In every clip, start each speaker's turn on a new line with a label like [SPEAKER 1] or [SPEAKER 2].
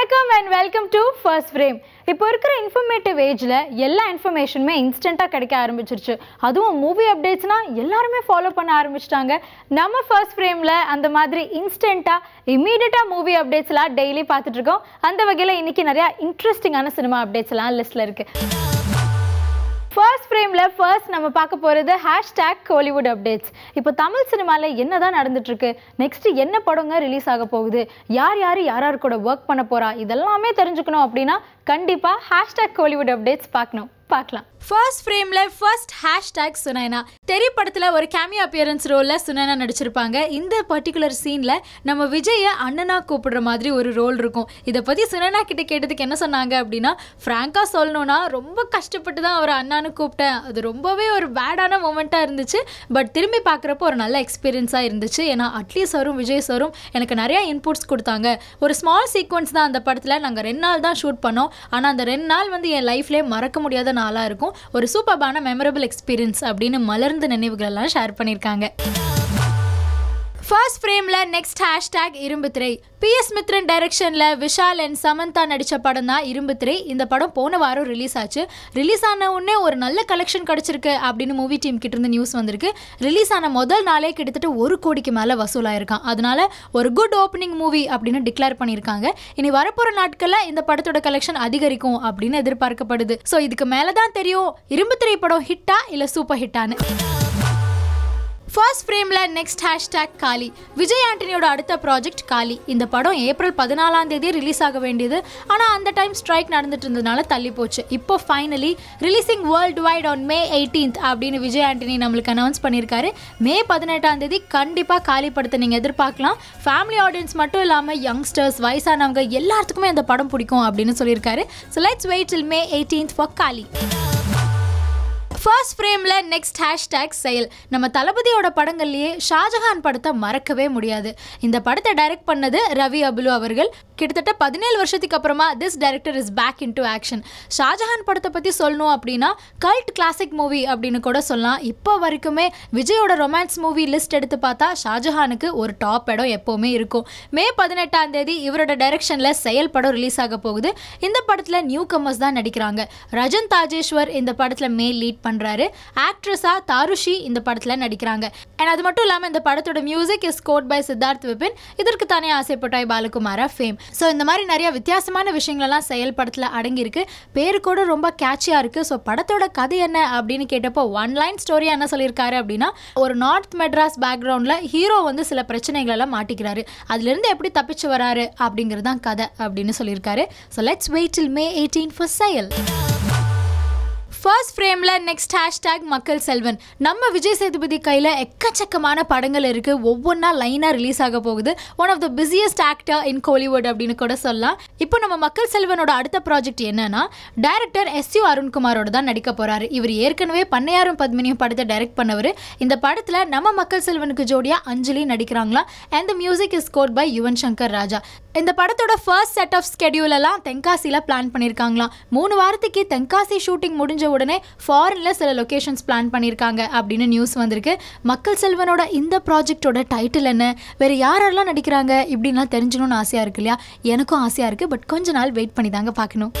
[SPEAKER 1] வணக்கம் and welcome to first frame இப்போ இருக்கிற இன்ஃபர்மேட்டிவ் ஏஜில் எல்லா இன்ஃபர்மேஷனுமே இன்ஸ்டண்ட்டாக கிடைக்க ஆரம்பிச்சிருச்சு. அதுவும் மூவி அப்டேட்ஸ்னால் எல்லாருமே ஃபாலோ பண்ண ஆரம்பிச்சிட்டாங்க. நம்ம ஃபர்ஸ்ட் ஃப்ரேமில் அந்த மாதிரி இன்ஸ்டண்ட்டாக இமீடியட்டாக மூவி அப்டேட்ஸ்லாம் டெய்லி பார்த்துட்ருக்கோம் அந்த வகையில் இன்றைக்கி நிறையா இன்ட்ரெஸ்டிங்கான சினிமா அப்டேட்ஸ்லாம் லிஸ்ட்டில் இருக்குது ஃப்ரேமில் ஃபர்ஸ்ட் நம்ம பார்க்க போகிறது ஹேஷ்டேக் கோலிவுட் அப்டேட்ஸ் இப்போ தமிழ் சினிமாவில் என்ன தான் நடந்துட்டு இருக்கு நெக்ஸ்ட் என்ன படங்க ரிலீஸ் ஆக போகுது? யார் யார் யார் யார் கூட ஒர்க் பண்ண போறா? இதெல்லாமே தெரிஞ்சுக்கணும் அப்படின்னா கண்டிப்பாக ஹேஷ்டேக் கோலிவுட் அப்டேட்ஸ் பார்க்கணும். பார்க்கலாம்.
[SPEAKER 2] ஃபர்ஸ்ட் ஃப்ரேம்ல ஃபர்ஸ்ட் ஹேஷ்டேக் சுனைனா தெரி படத்துல ஒரு கேமியோ அப்பியரன்ஸ் ரோல்ல சுனைனா நடிச்சிருப்பாங்க. இந்த பர்டிகுலர் சீன்ல நம்ம விஜய அண்ணனா கூப்பிடுற மாதிரி ஒரு ரோல் இருக்கும். இதை பத்தி சுனைனா கிட்ட கேட்டதுக்கு என்ன சொன்னாங்க அப்படின்னா ஃப்ராங்கா சொல்லணும்னா ரொம்ப கஷ்டப்பட்டு தான் அவர் அண்ணான்னு கூப்பிட்டேன். அது ரொம்பவே ஒரு பேடான மூமெண்ட்டாக இருந்துச்சு. பட் திரும்பி பார்க்குறப்போ ஒரு நல்ல எக்ஸ்பீரியன்ஸாக இருந்துச்சு. ஏன்னா அட்லீஸ்ட் சாரும் விஜய் சாரும் எனக்கு நிறைய இன்புட்ஸ் கொடுத்தாங்க. ஒரு ஸ்மால் சீக்வன்ஸ் தான் அந்த படத்தில் நாங்கள் ரெண்டு நாள் தான் ஷூட் பண்ணோம். ஆனால் அந்த ரெண்டு நாள் வந்து என் லைஃப்லேயே மறக்க முடியாத நாளாக இருக்கும். ஒரு சூப்பர்பான மெமரபிள் எக்ஸ்பீரியன்ஸ் அப்படின்னு மலர்ந்த நினைவுகள் எல்லாம் ஷேர் பண்ணியிருக்காங்க. ஃபர்ஸ்ட் ஃப்ரேமில் நெக்ஸ்ட் ஹேஷ்டேக் இரும்பு திரை பிஎஸ் மித்ரன் டைரக்ஷனில் விஷால் அண்ட் சமந்தா நடித்த படம் தான் இரும்பு திரை இந்த படம் போன வாரம் ரிலீஸ் ஆச்சு. ரிலீஸ் ஆன உடனே ஒரு நல்ல கலெக்ஷன் கிடச்சிருக்கு அப்படின்னு மூவி டீம் கிட்ட இருந்து நியூஸ் வந்திருக்கு. ரிலீஸ் ஆன முதல் நாளே கிட்டத்தட்ட ஒரு கோடிக்கு மேலே வசூலாயிருக்கான். அதனால ஒரு குட் ஓப்பனிங் மூவி அப்படின்னு டிக்ளேர் பண்ணியிருக்காங்க. இனி வரப்போகிற நாட்களில் இந்த படத்தோட கலெக்ஷன் அதிகரிக்கும் அப்படின்னு எதிர்பார்க்கப்படுது. ஸோ இதுக்கு மேலே தான் தெரியும் இரும்பு திரை படம் ஹிட்டா இல்லை சூப்பர் ஹிட்டான்னு ஃபர்ஸ்ட் ஃப்ரேமில் நெக்ஸ்ட் ஹேஷ்டேக் காலி விஜய் ஆண்டனியோட அடுத்த ப்ராஜெக்ட் காளி இந்த படம் ஏப்ரல் பதினாலாம் தேதி ரிலீஸ் ஆக வேண்டியது. ஆனால் அந்த டைம் ஸ்ட்ரைக் நடந்துட்டு இருந்ததுனால தள்ளி போச்சு. இப்போ finally releasing worldwide on May eighteenth அப்படின்னு விஜய் ஆண்டனி நம்மளுக்கு அனௌன்ஸ் பண்ணியிருக்காரு. மே பதினெட்டாம் தேதி கண்டிப்பாக காலி படத்தை நீங்கள் எதிர்பார்க்கலாம். ஃபேமிலி ஆடியன்ஸ் மட்டும் இல்லாமல் யங்ஸ்டர்ஸ் வயசானவங்க எல்லாத்துக்குமே அந்த படம் பிடிக்கும் அப்படின்னு சொல்லியிருக்காரு. So let's wait till May eighteenth for Kaali first ஃப்ரேமில் நெக்ஸ்ட் ஹேஷ்டேக் செயல் நம்ம தளபதியோட படங்கள்லேயே ஷாஜஹான் படத்தை மறக்கவே முடியாது. இந்த படத்தை டைரக்ட் பண்ணது ரவி அபுலு அவர்கள். கிட்டத்தட்ட பதினேழு வருஷத்துக்கு அப்புறமா this director is back in to action Shahjahan படத்தை பற்றி சொல்லணும் அப்படின்னா கல்ட் கிளாசிக் மூவி அப்படின்னு கூட சொல்லலாம். இப்போ வரைக்குமே விஜயோட ரொமான்ஸ் மூவி லிஸ்ட் எடுத்து பார்த்தா ஷாஜஹானுக்கு ஒரு டாப் இடம் எப்போவுமே இருக்கும். மே பதினெட்டாம் தேதி இவரோட டைரக்ஷனில் செயல் படம் ரிலீஸ் ஆக போகுது. இந்த படத்தில் நியூ கமர்ஸ் தான் நடிக்கிறாங்க. ரஜன் தாஜேஸ்வர் இந்த படத்தில் மே லீட் பண்ணுறாரு ஆக்ட்ரஸா தாருஷி இந்த படத்தில் நடிக்கிறாங்க. அண்ட் அது மட்டும் இல்லாமல் இந்த படத்தோட music is got by Siddharth Vipin Idharku Thane Aasaipattai Balakumara fame so இந்த மாதிரி நிறைய வித்தியாசமான விஷயங்களெல்லாம் செயல் படத்தில் அடங்கியிருக்கு. பேரு கூட ரொம்ப கேட்சியாக இருக்குது ஸோ படத்தோட கதை என்ன அப்படின்னு கேட்டப்போ ஒன் லைன் ஸ்டோரியாக என்ன சொல்லியிருக்காரு அப்படின்னா ஒரு நார்த் மெட்ராஸ் பேக்ரவுண்டில் ஹீரோ வந்து சில பிரச்சனைகளெல்லாம் மாட்டிக்கிறாரு. அதுலேருந்து எப்படி தப்பிச்சு வராரு அப்படிங்கிறது தான் கதை அப்படின்னு சொல்லியிருக்காரு. So let's wait till May eighteen for Seyal first ஃப்ரேமில் நெக்ஸ்ட் ஹேஷ்டேக் மக்கள் செல்வன். நம்ம விஜய் சேதுபதி கையில் எக்கச்சக்கமான படங்கள் இருக்குது ஒவ்வொன்றா லைனாக ரிலீஸ் ஆக போகுது. One of the busiest actor in Kollywood அப்படின்னு கூட சொல்லலாம். இப்போ நம்ம மக்கள் செல்வனோட அடுத்த ப்ராஜெக்ட் என்னன்னா டைரக்டர் எஸ் யூ அருண்குமாரோட தான் நடிக்க போகிறாரு இவர் ஏற்கனவே பண்ணையாரும் பத்மினியும் படத்தை டைரக்ட் பண்ணவர். இந்த படத்தில் நம்ம மக்கள் செல்வனுக்கு ஜோடியாக Anjali நடிக்கிறாங்களா? And the music is got by Yuvan Shankar Raja. இந்த படத்தோட ஃபர்ஸ்ட் செட் ஆஃப் ஸ்கெடியூல் எல்லாம் தென்காசியில் பிளான் பண்ணியிருக்காங்களாம் மூணு வாரத்துக்கு தென்காசி ஷூட்டிங் முடிஞ்ச உடனே ஃபாரினில் சில லொக்கேஷன்ஸ் பிளான் பண்ணியிருக்காங்க அப்படின்னு நியூஸ் வந்திருக்கு. மக்கள் செல்வனோட இந்த ப்ராஜெக்டோட டைட்டில் என்ன? வேறு யாரெல்லாம் நடிக்கிறாங்க? இப்படின்லாம் தெரிஞ்சணும்னு ஆசையாக இருக்கு இல்லையா? எனக்கும் ஆசையாக இருக்குது பட் கொஞ்ச நாள் வெயிட் பண்ணி தாங்க பார்க்கணும்.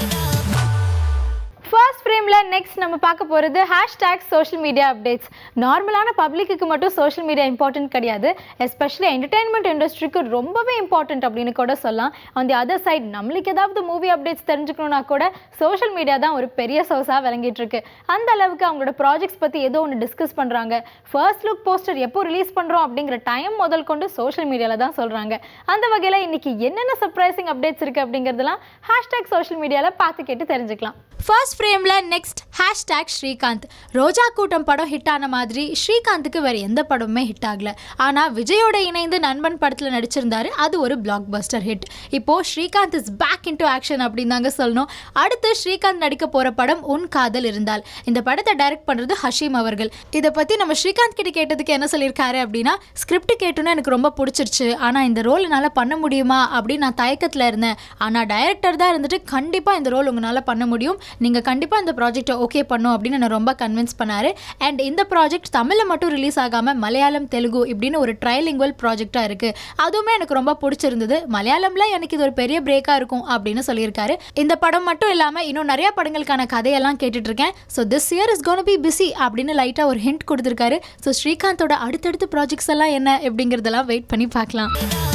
[SPEAKER 1] ஃபர்ஸ்ட் நெக்ஸ்ட் நம்ம பார்க்க போகிறது ஹேஷ்டேக் சோஷியல் மீடியா அப்டேட்ஸ் நார்மலான பப்ளிக்கு மட்டும் சோஷியல் மீடியா இம்பார்ட்டன்ட் கிடையாது. எஸ்பெஷலி என்டர்டைன்மெண்ட் இண்டஸ்ட்ரிக்கு ரொம்பவே இம்பார்ட்டன்ட் அப்படின்னு கூட சொல்லலாம். ஆன் தி அதர் சைட் நம்மளுக்கு ஏதாவது மூவி அப்டேட்ஸ் தெரிஞ்சுக்கணும்னா கூட சோஷியல் மீடியா தான் ஒரு பெரிய சோர்ஸாக விளங்கிட்டு இருக்கு. அந்த அளவுக்கு அவங்களோட ப்ராஜெக்ட்ஸ் பற்றி ஏதோ ஒன்று டிஸ்கஸ் பண்ணுறாங்க ஃபர்ஸ்ட் லுக் போஸ்டர் எப்போ ரிலீஸ் பண்ணுறோம் அப்படிங்கிற டைம் முதல் கொண்டு சோஷியல் மீடியாவில் தான் சொல்கிறாங்க அந்த வகையில் இன்னைக்கு என்னென்ன சர்ப்ரைசிங் அப்டேட்ஸ் இருக்குது அப்படிங்கிறதுலாம் ஹேஷ்டேக் சோஷியல் மீடியாவில் பார்த்து கேட்டு தெரிஞ்சுக்கலாம்.
[SPEAKER 2] ஃபர்ஸ்ட் ஃப்ரேமில் நெக்ஸ்ட் ஹேஷ்டேக் ஸ்ரீகாந்த். ரோஜா கூட்டம் படம் ஹிட் ஆன மாதிரி ஸ்ரீகாந்துக்கு வேறு எந்த படமுமே ஹிட் ஆகல. ஆனால் விஜயோட இணைந்து நண்பன் படத்தில் நடிச்சிருந்தாரு. அது ஒரு பிளாக் பஸ்டர் ஹிட் இப்போது Srikanth is back in to action அப்படின்னு தாங்க சொல்லணும். அடுத்து ஸ்ரீகாந்த் நடிக்க போகிற படம் உன் காதல் இருந்தால். இந்த படத்தை டைரக்ட் பண்ணுறது ஹஷீம் அவர்கள். இதை பற்றி நம்ம ஸ்ரீகாந்த் கிட்ட கேட்டதுக்கு என்ன சொல்லியிருக்காரு அப்படின்னா ஸ்கிரிப்ட் கேட்டோன்னே எனக்கு ரொம்ப பிடிச்சிருச்சு. ஆனால் இந்த ரோல் என்னால் பண்ண முடியுமா அப்படின்னு நான் தயக்கத்தில் இருந்தேன். ஆனால் டைரக்டர் தான் இருந்துட்டு கண்டிப்பாக இந்த ரோல் உங்களால் பண்ண முடியும். நீங்கள் கண்டிப்பாக இந்த ப்ராஜெக்ட்டை ஓகே பண்ணும் அப்படின்னு நான் ரொம்ப கன்வின்ஸ் பண்ணார். அண்ட் இந்த ப்ராஜெக்ட் தமிழில் மட்டும் ரிலீஸ் ஆகாமல் மலையாளம் தெலுங்கு இப்படின்னு ஒரு ட்ரைலிங்குவல் ப்ராஜெக்டாக இருக்குது அதுவுமே எனக்கு ரொம்ப பிடிச்சிருந்தது. மலையாளம்ல எனக்கு இது ஒரு பெரிய பிரேக்காக இருக்கும் அப்படின்னு சொல்லியிருக்காரு. இந்த படம் மட்டும் இல்லாமல் இன்னும் நிறைய படங்களுக்கான கதையெல்லாம் கேட்டுட்ருக்கேன். So this year is gonna be busy அப்படின்னு லைட்டாக ஒரு ஹிண்ட் கொடுத்துருக்காரு. ஸோ ஸ்ரீகாந்தோட அடுத்தடுத்த ப்ராஜெக்ட்ஸ் எல்லாம் என்ன எப்படிங்கிறதெல்லாம் வெயிட் பண்ணி பார்க்கலாம்.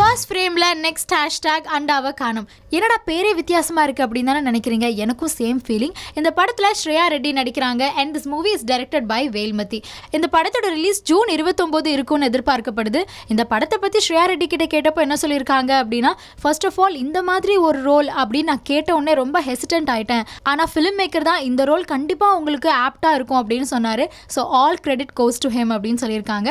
[SPEAKER 2] ஃபர்ஸ்ட் ஃப்ரேமில் நெக்ஸ்ட் ஹேஷ்டேக் அண்டாவை காணும். என்னடா பேரே வித்தியாசமாக இருக்குது அப்படின்னு தானே நினைக்கிறீங்க? எனக்கும் சேம் ஃபீலிங் இந்த படத்தில் ஸ்ரேயா ரெட்டி நடிக்கிறாங்க and this movie is directed by Velmathi. இந்த படத்தோட ரிலீஸ் ஜூன் இருபத்தொம்போது இருக்கும்னு எதிர்பார்க்கப்படுது. இந்த படத்தை பற்றி ஸ்ரேயா ரெட்டி கிட்ட கேட்டப்போ என்ன சொல்லியிருக்காங்க அப்படின்னா ஃபர்ஸ்ட் ஆஃப் ஆல் இந்த மாதிரி ஒரு ரோல் அப்படின்னு நான் கேட்ட உடனே ரொம்ப ஹெசிடென்ட் ஆயிட்டேன். ஆனால் ஃபிலிம் மேக்கர் தான் இந்த ரோல் கண்டிப்பாக உங்களுக்கு ஆப்டாக இருக்கும் அப்படின்னு சொன்னார். So all credit goes to him அப்படின்னு சொல்லியிருக்காங்க.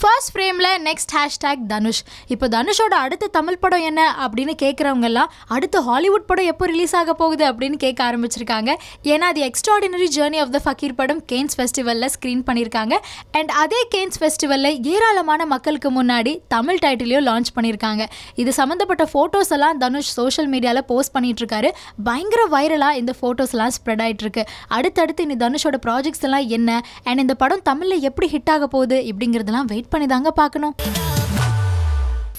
[SPEAKER 2] ஃபர்ஸ்ட் ஃப்ரேமில் நெக்ஸ்ட் ஹேஷ்டேக் தனுஷ் இப்போ தனுஷோட அடுத்த தமிழ் படம் என்ன அப்படின்னு கேட்குறவங்கெல்லாம் அடுத்த ஹாலிவுட் படம் எப்போ ரிலீஸ் ஆக போகுது அப்படின்னு கேட்க ஆரம்பிச்சிருக்காங்க. ஏன்னா அது extraordinary journey of the fakir படம் கேன்ஸ் ஃபெஸ்டிவலில் ஸ்க்ரீன் பண்ணியிருக்காங்க. அண்ட் அதே கேன்ஸ் ஃபெஸ்டிவலில் ஏராளமான மக்களுக்கு முன்னாடி தமிழ் டைட்டிலையும் லான்ச் பண்ணியிருக்காங்க. இது சம்மந்தப்பட்ட ஃபோட்டோஸ் எல்லாம் தனுஷ் சோஷியல் மீடியாவில் போஸ்ட் பண்ணிகிட்ருக்காரு பயங்கர வைரலாக இந்த ஃபோட்டோஸ்லாம் ஸ்ப்ரெட் ஆகிட்டுருக்கு அடுத்தடுத்து இந்த தனுஷோட ப்ராஜெக்ட்ஸ் எல்லாம் என்ன? அண்ட் இந்த படம் தமிழில் எப்படி ஹிட் ஆக போகுது? இப்படிங்கிறதெல்லாம் வெயிட் பண்ணி தாங்க பார்க்கணும்.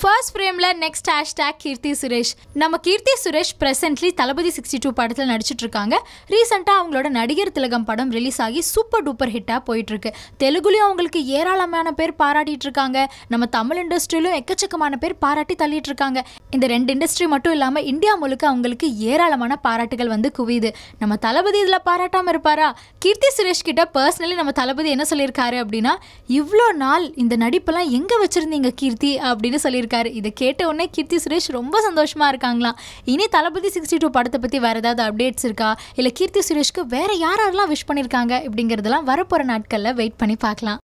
[SPEAKER 2] ஃபர்ஸ்ட் ஃப்ரேமில் நெக்ஸ்ட் ஹேஷ்டேக் கீர்த்தி சுரேஷ். நம்ம Keerthy Suresh presently Thalapathy sixty two படத்தில் நடிச்சிட்டு இருக்காங்க. ரீசெண்டாக அவங்களோட நடிகர் திலகம் படம் ரிலீஸ் ஆகி சூப்பர் டூப்பர் ஹிட்டாக போயிட்டுருக்கு. தெலுங்குலேயும் அவங்களுக்கு ஏராளமான பேர் பாராட்டிட்டு இருக்காங்க. நம்ம தமிழ் இண்டஸ்ட்ரியிலும் எக்கச்சக்கமான பேர் பாராட்டி தள்ளிட்டு இருக்காங்க. இந்த ரெண்டு இண்டஸ்ட்ரி மட்டும் இல்லாமல் இந்தியா முழுக்க அவங்களுக்கு ஏராளமான பாராட்டுகள் வந்து குவியுது. நம்ம தளபதி இதில் பாராட்டாமல் இருப்பாரா? கீர்த்தி சுரேஷ் கிட்ட பர்சனலி நம்ம தளபதி என்ன சொல்லியிருக்காரு அப்படின்னா இவ்வளோ நாள் இந்த நடிப்பெல்லாம் எங்கே வச்சுருந்தீங்க கீர்த்தி? அப்படின்னு சொல்லியிருக்காரு. இதை கேட்ட உடனே கீர்த்தி சுரேஷ் ரொம்ப சந்தோஷமா இருக்காங்களாம். இனி தளபதி சிக்ஸ்டி டூ படத்தை பற்றி வேற ஏதாவது அப்டேட்ஸ் இருக்கா? இல்லை கீர்த்தி சுரேஷ்க்கு வேற யாரெல்லாம் விஷ் பண்ணியிருக்காங்க இப்படிங்கிறதெல்லாம் வரப்போகிற நாட்களில் வெயிட் பண்ணி பார்க்கலாம்.